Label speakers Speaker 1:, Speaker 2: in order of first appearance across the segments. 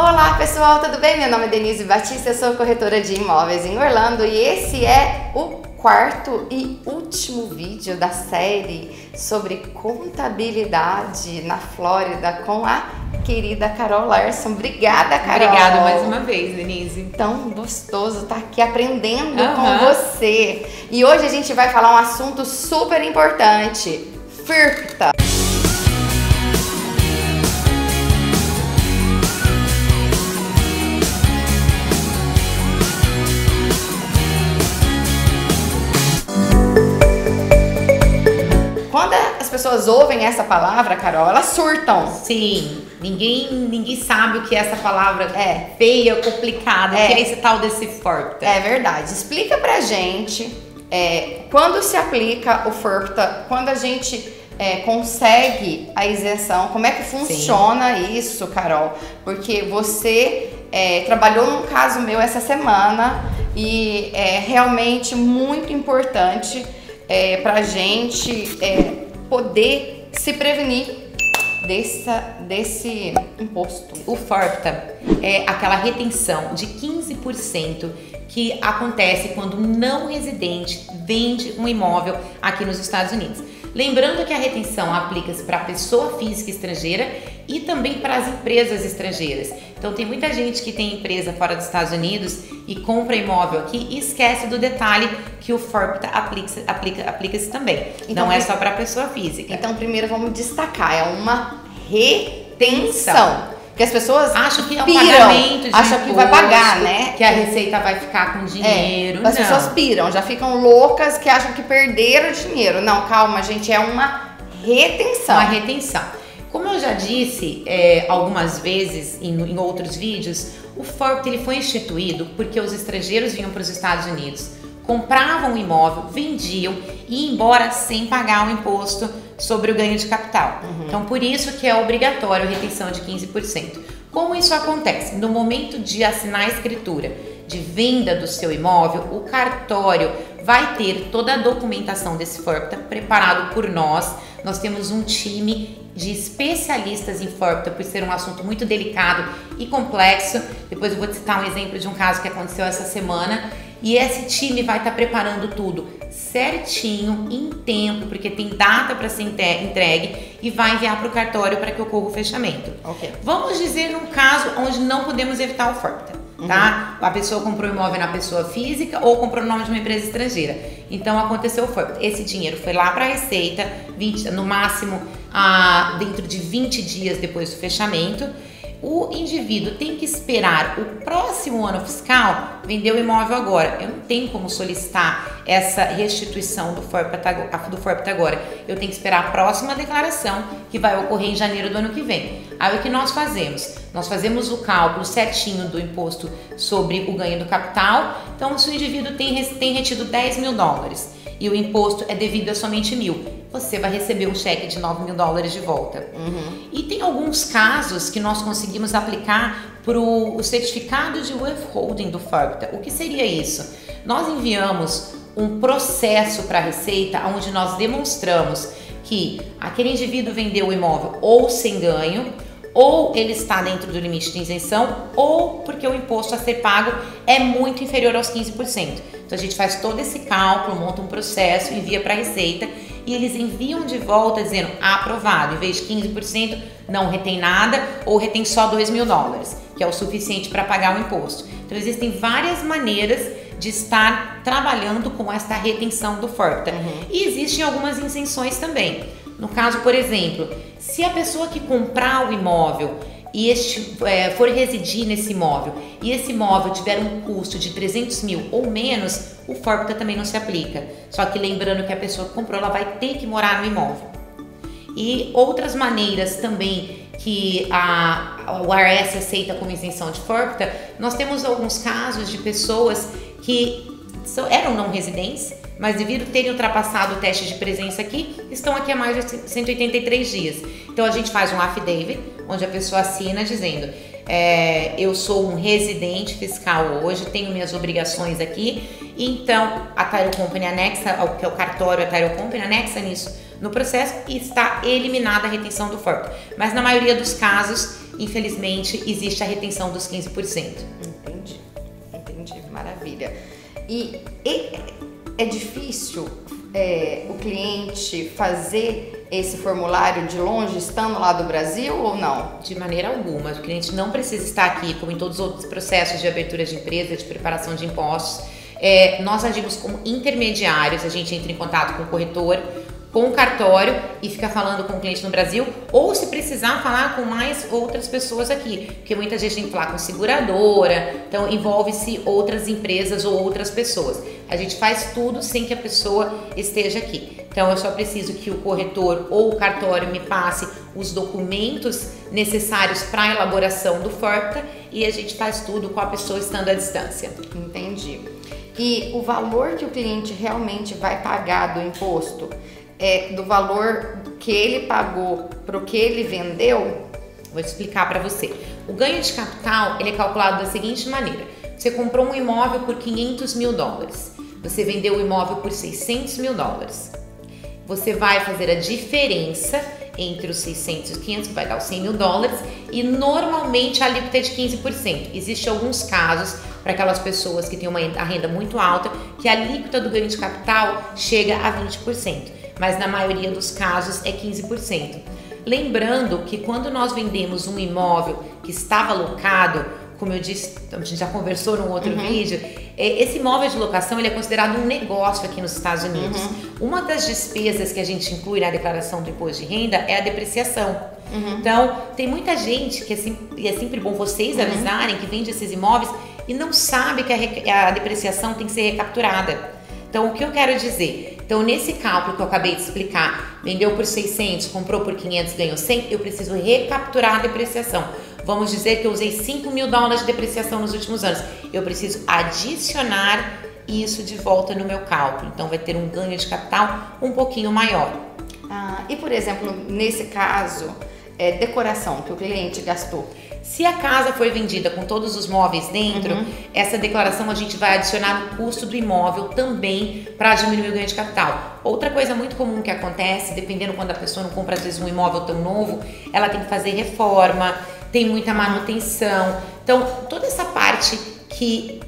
Speaker 1: Olá pessoal, tudo bem? Meu nome é Denise Batista, eu sou corretora de imóveis em Orlando e esse é o quarto e último vídeo da série sobre contabilidade na Flórida com a querida Carol Larson. Obrigada, Carol.
Speaker 2: Obrigada mais uma vez, Denise.
Speaker 1: Tão gostoso estar aqui aprendendo uhum. com você. E hoje a gente vai falar um assunto super importante: FIRPTA. Pessoas ouvem essa palavra, Carol, elas surtam.
Speaker 2: Sim. Ninguém, ninguém sabe o que é essa palavra é feia, complicada, é. que é esse tal desse FORPTA.
Speaker 1: É verdade. Explica pra gente é, quando se aplica o FORPTA, quando a gente é, consegue a isenção, como é que funciona Sim. isso, Carol? Porque você é, trabalhou num caso meu essa semana e é realmente muito importante é, pra gente é, poder se prevenir dessa, desse imposto.
Speaker 2: O FORPTA é aquela retenção de 15% que acontece quando um não residente vende um imóvel aqui nos Estados Unidos. Lembrando que a retenção aplica-se para a pessoa física estrangeira e também para as empresas estrangeiras. Então tem muita gente que tem empresa fora dos Estados Unidos e compra imóvel aqui e esquece do detalhe que o FORPTA aplica-se aplica, aplica também. Então, Não é só para a pessoa física.
Speaker 1: Então primeiro vamos destacar, é uma retenção. Porque as pessoas
Speaker 2: acham que é um piram,
Speaker 1: acham que vai pagar, né?
Speaker 2: Que a receita vai ficar com dinheiro.
Speaker 1: É, as pessoas piram, já ficam loucas que acham que perderam dinheiro. Não, calma, gente, é uma retenção.
Speaker 2: Uma retenção. Como eu já disse é, algumas vezes em, em, outros vídeos, o FORP ele foi instituído porque os estrangeiros vinham para os Estados Unidos, compravam um imóvel, vendiam e iam embora sem pagar o imposto sobre o ganho de capital. Uhum. Então, por isso que é obrigatório a retenção de 15%. Como isso acontece? No momento de assinar a escritura de venda do seu imóvel, o cartório vai ter toda a documentação desse FORPTA preparado por nós. Nós temos um time de especialistas em FORPTA por ser um assunto muito delicado e complexo. Depois eu vou citar um exemplo de um caso que aconteceu essa semana. E esse time vai estar preparando tudo certinho, em tempo, porque tem data para ser entregue e vai enviar para o cartório para que ocorra o fechamento.
Speaker 1: Okay.
Speaker 2: Vamos dizer num caso onde não podemos evitar o FORPTA tá? Uhum. A pessoa comprou imóvel na pessoa física ou comprou no nome de uma empresa estrangeira. Então aconteceu foi esse dinheiro foi lá para a Receita, 20, no máximo ah, dentro de 20 dias depois do fechamento o indivíduo tem que esperar o próximo ano fiscal vender o imóvel agora. Eu não tenho como solicitar essa restituição do FORPTA agora. Eu tenho que esperar a próxima declaração que vai ocorrer em janeiro do ano que vem. Aí o que nós fazemos? Nós fazemos o cálculo certinho do imposto sobre o ganho do capital. Então, se o indivíduo tem, tem retido 10 mil dólares e o imposto é devido a somente mil, você vai receber um cheque de 9 mil dólares de volta. Uhum. E tem alguns casos que nós conseguimos aplicar para o certificado de withholding do FARPTA. O que seria isso? Nós enviamos um processo para a Receita onde nós demonstramos que aquele indivíduo vendeu o imóvel ou sem ganho, ou ele está dentro do limite de isenção, ou porque o imposto a ser pago é muito inferior aos 15%. Então a gente faz todo esse cálculo, monta um processo, envia para a Receita e eles enviam de volta dizendo aprovado, em vez de 15%, não retém nada ou retém só 2 mil dólares, que é o suficiente para pagar o imposto. Então existem várias maneiras de estar trabalhando com esta retenção do FORTA. Uhum. E existem algumas isenções também. No caso, por exemplo, se a pessoa que comprar o imóvel e este é, for residir nesse imóvel e esse imóvel tiver um custo de 300 mil ou menos, o FORPTA também não se aplica. Só que lembrando que a pessoa que comprou, ela vai ter que morar no imóvel. E outras maneiras também que a, o IRS aceita como isenção de FORPTA, nós temos alguns casos de pessoas que eram não residentes, mas devido terem ultrapassado o teste de presença aqui, estão aqui há mais de 183 dias. Então a gente faz um affidavit, onde a pessoa assina dizendo é, eu sou um residente fiscal hoje, tenho minhas obrigações aqui, então a Title Company anexa, que é o cartório, a Title Company anexa nisso no processo e está eliminada a retenção do FORP. Mas na maioria dos casos infelizmente, existe a retenção dos 15%.
Speaker 1: Entendi, entendi, maravilha. E, e é difícil é, o cliente fazer esse formulário de longe, estando lá do Brasil ou não?
Speaker 2: De maneira alguma. O cliente não precisa estar aqui, como em todos os outros processos de abertura de empresa, de preparação de impostos. É, nós agimos como intermediários, a gente entra em contato com o corretor, com o cartório e fica falando com o cliente no Brasil, ou se precisar falar com mais outras pessoas aqui, porque muita gente tem que falar com seguradora, então envolve-se outras empresas ou outras pessoas. A gente faz tudo sem que a pessoa esteja aqui. Então eu só preciso que o corretor ou o cartório me passe os documentos necessários para a elaboração do FORPTA e a gente faz tudo com a pessoa estando à distância.
Speaker 1: Entendi. E o valor que o cliente realmente vai pagar do imposto é do valor que ele pagou para o que ele vendeu?
Speaker 2: Vou explicar para você. O ganho de capital ele é calculado da seguinte maneira: você comprou um imóvel por 500 mil dólares, você vendeu o imóvel por 600 mil dólares. Você vai fazer a diferença entre os 600 e os 500, que vai dar os 100 mil dólares, e normalmente a alíquota é de 15%. Existem alguns casos para aquelas pessoas que têm uma renda muito alta que a alíquota do ganho de capital chega a 20% mas na maioria dos casos é 15%. Lembrando que quando nós vendemos um imóvel que estava locado, como eu disse, a gente já conversou num outro uhum. vídeo, é, esse imóvel de locação ele é considerado um negócio aqui nos Estados Unidos. Uhum. Uma das despesas que a gente inclui na declaração do imposto de renda é a depreciação. Uhum. Então, tem muita gente que é sempre, é sempre bom vocês uhum. avisarem que vende esses imóveis e não sabe que a, a depreciação tem que ser recapturada. Então, o que eu quero dizer? Então, nesse cálculo que eu acabei de explicar, vendeu por 600, comprou por 500, ganhou 100, eu preciso recapturar a depreciação. Vamos dizer que eu usei 5 mil dólares de depreciação nos últimos anos. Eu preciso adicionar isso de volta no meu cálculo. Então, vai ter um ganho de capital um pouquinho maior.
Speaker 1: Ah, e, por exemplo, nesse caso, é, decoração que o cliente gastou.
Speaker 2: Se a casa foi vendida com todos os móveis dentro, uhum. essa declaração a gente vai adicionar o custo do imóvel também para diminuir o ganho de capital. Outra coisa muito comum que acontece, dependendo quando a pessoa não compra às vezes um imóvel tão novo, ela tem que fazer reforma, tem muita manutenção. Então, toda essa parte que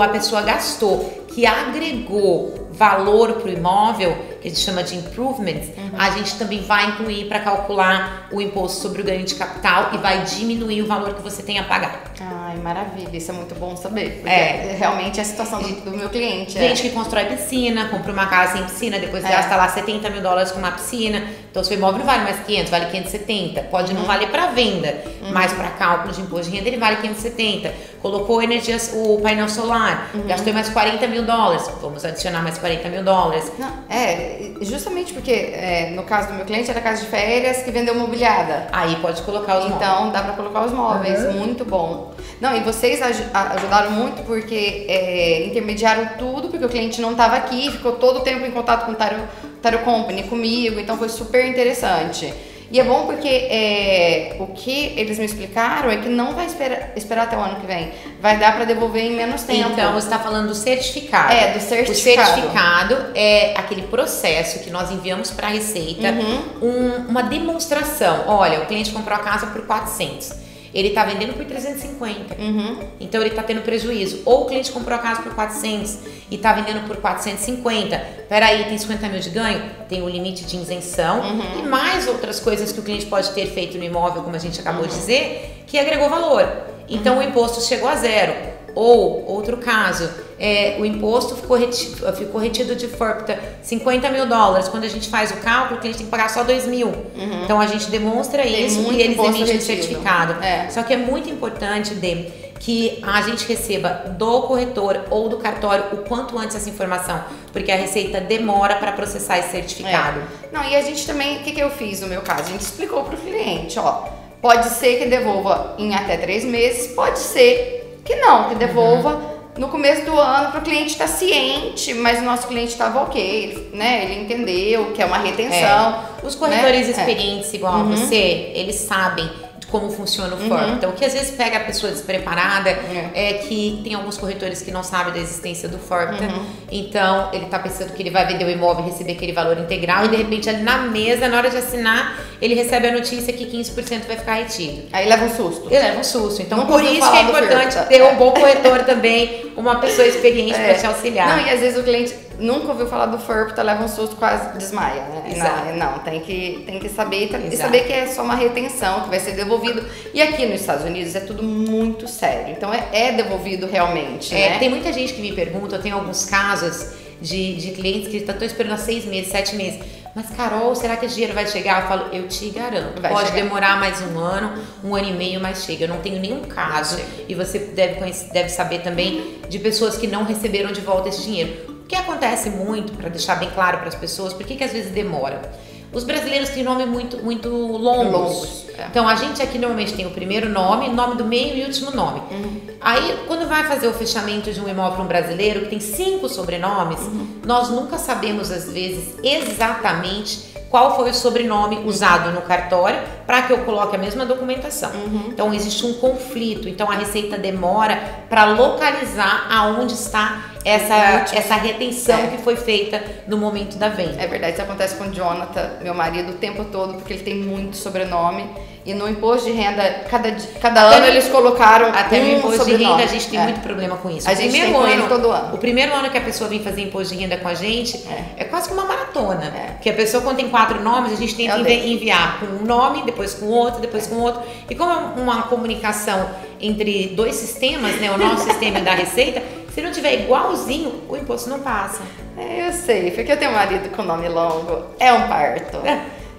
Speaker 2: a pessoa gastou, que agregou valor para o imóvel, que a gente chama de improvements, uhum. a gente também vai incluir para calcular o imposto sobre o ganho de capital e vai diminuir o valor que você tem a pagar.
Speaker 1: Ai, maravilha, isso é muito bom saber. é realmente é a situação do, do meu cliente.
Speaker 2: É. Gente é. que constrói piscina, compra uma casa sem piscina, depois é. gasta lá 70 mil dólares com uma piscina. Então, seu imóvel vale mais 500, vale 570. Pode uhum. não valer para venda, uhum. mas para cálculo de imposto de renda ele vale 570. Colocou energia, o painel solar, uhum. gastou mais 40 mil dólares. Vamos adicionar mais 40 mil dólares.
Speaker 1: Não, é, justamente porque é, no caso do meu cliente era casa de férias que vendeu mobiliada.
Speaker 2: Aí pode colocar os
Speaker 1: então, móveis. Então dá para colocar os móveis, uhum. muito bom. Não, e vocês ajudaram muito porque é, intermediaram tudo, porque o cliente não estava aqui, ficou todo o tempo em contato com o Taro, Taro Company, comigo, então foi super interessante. E é bom porque é, o que eles me explicaram é que não vai esperar, esperar até o ano que vem. Vai dar para devolver em menos tempo.
Speaker 2: Então, você está falando do certificado.
Speaker 1: É, do certificado.
Speaker 2: O certificado é aquele processo que nós enviamos para a Receita, uhum. um, uma demonstração. Olha, o cliente comprou a casa por 400 ele está vendendo por 350. Uhum. Então ele está tendo prejuízo. Ou o cliente comprou a casa por 400 e está vendendo por 450. Peraí, tem 50 mil de ganho? Tem o limite de isenção uhum. e mais outras coisas que o cliente pode ter feito no imóvel, como a gente acabou uhum. de dizer, que agregou valor. Então o imposto chegou a zero. Ou, outro caso, é, o imposto ficou retido, ficou retido de forfeita 50 mil dólares. Quando a gente faz o cálculo, o cliente tem que pagar só 2 mil. Uhum. Então a gente demonstra tem isso e eles emitem o certificado. É. Só que é muito importante, Dê, que a gente receba do corretor ou do cartório o quanto antes essa informação, porque a Receita demora para processar esse certificado.
Speaker 1: É. Não, e a gente também, o que, que eu fiz no meu caso? A gente explicou para o cliente, ó, pode ser que devolva em até três meses, pode ser que não, que devolva uhum. no começo do ano para o cliente estar tá ciente, mas o nosso cliente estava ok, né? Ele entendeu que é uma retenção.
Speaker 2: É. Os corretores né? experientes, é. igual uhum. a você, eles sabem como funciona o uhum. FORP. Então, o que às vezes pega a pessoa despreparada é. é que tem alguns corretores que não sabem da existência do FORP. Uhum. Então, ele está pensando que ele vai vender o imóvel e receber aquele valor integral, e de repente, ali na mesa, na hora de assinar, ele recebe a notícia que 15% vai ficar retido.
Speaker 1: Aí leva um susto.
Speaker 2: Ele leva um susto. Então, por isso que é importante ter um bom corretor também, uma pessoa experiente é. para te auxiliar.
Speaker 1: Não, e às vezes o cliente nunca ouviu falar do FURPTA, leva um susto, quase desmaia, né? Exato. Não, não tem, que, tem que saber e saber que é só uma retenção, que vai ser devolvido. E aqui nos Estados Unidos é tudo muito sério. Então é, é devolvido realmente. É,
Speaker 2: né? Tem muita gente que me pergunta, eu tenho alguns casos de, de clientes que estão esperando há seis meses, sete meses. Mas, Carol, será que esse dinheiro vai chegar? Eu falo, eu te garanto. Vai Pode chegar. demorar mais um ano, um ano e meio, mas chega. Eu não tenho nenhum caso. E você deve, conhecer, deve saber também de pessoas que não receberam de volta esse dinheiro. O que acontece muito, para deixar bem claro para as pessoas, por que, que às vezes demora? Os brasileiros têm nome muito, muito longos. longos é. Então a gente aqui normalmente tem o primeiro nome, nome do meio e último nome. Uhum. Aí quando vai fazer o fechamento de um imóvel para um brasileiro que tem cinco sobrenomes, uhum. nós nunca sabemos às vezes exatamente qual foi o sobrenome usado no cartório para que eu coloque a mesma documentação. Uhum. Então existe um conflito. Então a Receita demora para localizar aonde está essa, essa retenção é. que foi feita no momento da venda.
Speaker 1: É verdade, isso acontece com o Jonathan, meu marido, o tempo todo, porque ele tem muito sobrenome. E no imposto de renda, cada, cada ano eles colocaram
Speaker 2: Até um no imposto de renda a gente tem é. muito problema com isso.
Speaker 1: A o gente tem com ano, todo ano.
Speaker 2: O primeiro ano que a pessoa vem fazer imposto de renda com a gente é, é quase que uma maratona. É. Que a pessoa, quando tem quatro nomes, a gente tem que enviar com um nome, depois com outro, depois com outro. E como é uma comunicação entre dois sistemas, né, o nosso sistema e da Receita, se não tiver igualzinho, o imposto não passa.
Speaker 1: É, eu sei, porque eu tenho um marido com nome longo, é um parto.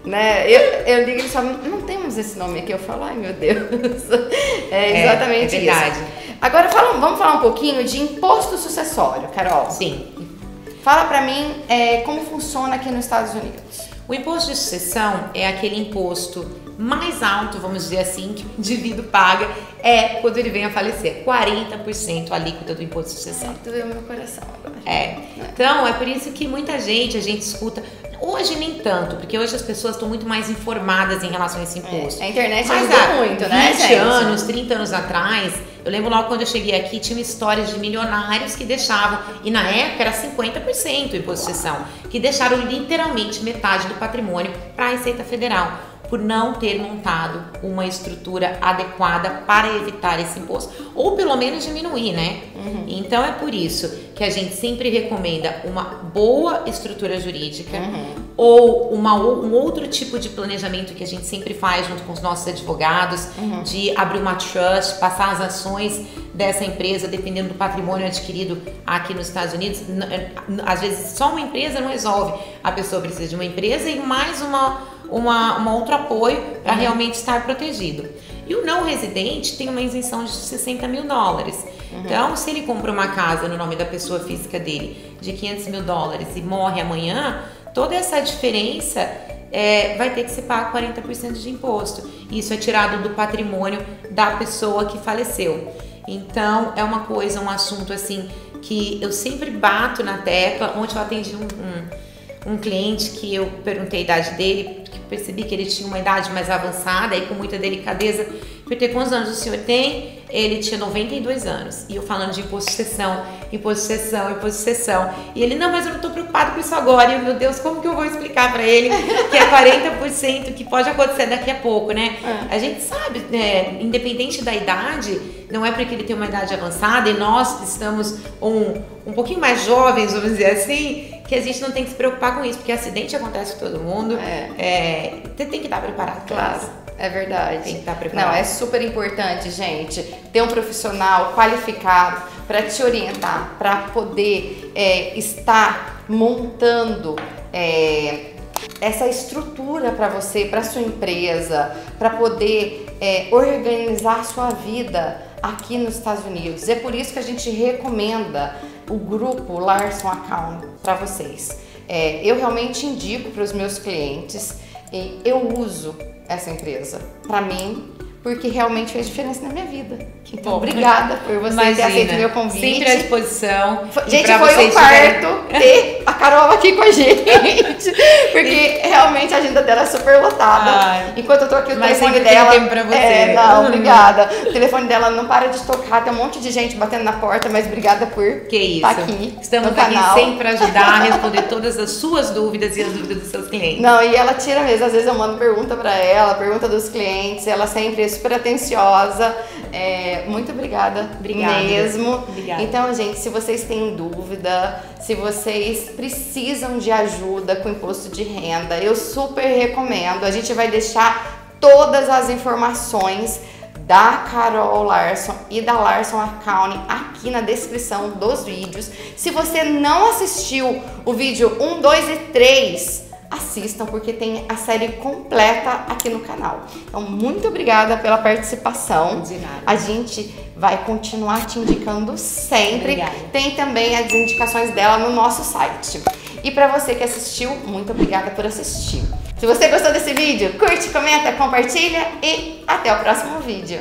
Speaker 1: É. Né? Eu, eu digo, ele só não temos esse nome aqui. Eu falo, ai meu Deus. É exatamente é, é verdade. isso. Agora fala, vamos falar um pouquinho de imposto sucessório, Carol.
Speaker 2: Sim.
Speaker 1: Fala para mim é, como funciona aqui nos Estados Unidos.
Speaker 2: O imposto de sucessão é aquele imposto mais alto, vamos dizer assim, que o indivíduo paga é quando ele vem a falecer. 40% a alíquota do imposto de sucessão.
Speaker 1: É, doeu meu coração agora.
Speaker 2: É. Então, é por isso que muita gente, a gente escuta. Hoje nem tanto, porque hoje as pessoas estão muito mais informadas em relação a esse imposto.
Speaker 1: É, a internet Mas ajuda há muito, né,
Speaker 2: 20 anos, 30 anos atrás, eu lembro logo quando eu cheguei aqui, tinha histórias de milionários que deixavam, e na época era 50% o imposto de sucessão, que deixaram literalmente metade do patrimônio para a Receita Federal por não ter montado uma estrutura adequada para evitar esse imposto, ou pelo menos diminuir, né? Uhum. Então é por isso que a gente sempre recomenda uma boa estrutura jurídica uhum. ou uma, um outro tipo de planejamento que a gente sempre faz junto com os nossos advogados, uhum. de abrir uma trust, passar as ações dessa empresa, dependendo do patrimônio adquirido aqui nos Estados Unidos. Às vezes só uma empresa não resolve, a pessoa precisa de uma empresa e mais uma uma, uma outro apoio para uhum. realmente estar protegido. E o não residente tem uma isenção de 60 mil dólares. Uhum. Então, se ele compra uma casa no nome da pessoa física dele de 500 mil dólares e morre amanhã, toda essa diferença é, vai ter que ser pago 40% de imposto. Isso é tirado do patrimônio da pessoa que faleceu. Então, é uma coisa, um assunto assim que eu sempre bato na tecla. Ontem eu atendi um, um, um cliente que eu perguntei a idade dele, percebi que ele tinha uma idade mais avançada e com muita delicadeza. Perguntei quantos anos o senhor tem? Ele tinha 92 anos. E eu falando de imposto de sessão, imposto de sessão, imposto de sessão. E ele, não, mas eu não estou preocupado com isso agora. E eu, meu Deus, como que eu vou explicar para ele que é 40% que pode acontecer daqui a pouco, né? É. A gente sabe, né, independente da idade, não é porque ele tem uma idade avançada e nós estamos um, um pouquinho mais jovens, vamos dizer assim, que a gente não tem que se preocupar com isso, porque acidente acontece com todo mundo. É. é você tem que estar preparado.
Speaker 1: Claro. É verdade.
Speaker 2: Tem que estar preparado.
Speaker 1: Não, é super importante, gente, ter um profissional qualificado para te orientar, para poder é, estar montando é, essa estrutura para você, para sua empresa, para poder é, organizar a sua vida aqui nos Estados Unidos. É por isso que a gente recomenda o grupo Larson Account para vocês. É, eu realmente indico para os meus clientes e eu uso essa empresa. Para mim, porque realmente fez diferença na minha vida. Então, Bom, obrigada por você imagina, ter aceito o meu convite.
Speaker 2: Sempre à disposição.
Speaker 1: Gente, foi um parto ter a Carol aqui com a gente, porque realmente a agenda dela é super lotada. Enquanto eu tô aqui, o telefone dela.
Speaker 2: Tempo pra você.
Speaker 1: É, não, obrigada. O telefone dela não para de tocar, tem um monte de gente batendo na porta, mas obrigada por
Speaker 2: que isso. estar aqui. Estamos aqui canal. sempre para ajudar a responder todas as suas dúvidas e as dúvidas dos seus clientes.
Speaker 1: Não, e ela tira mesmo, às vezes eu mando pergunta para ela, pergunta dos clientes, ela sempre super atenciosa. É, muito obrigada, obrigada mesmo. Obrigada. Então, gente, se vocês têm dúvida, se vocês precisam de ajuda com imposto de renda, eu super recomendo. A gente vai deixar todas as informações da Carol Larson e da Larson Accounting aqui na descrição dos vídeos. Se você não assistiu o vídeo 1, 2 e 3, assistam porque tem a série completa aqui no canal. Então, muito obrigada pela participação.
Speaker 2: De nada.
Speaker 1: A gente vai continuar te indicando sempre.
Speaker 2: Obrigada.
Speaker 1: Tem também as indicações dela no nosso site. E para você que assistiu, muito obrigada por assistir. Se você gostou desse vídeo, curte, comenta, compartilha e até o próximo vídeo.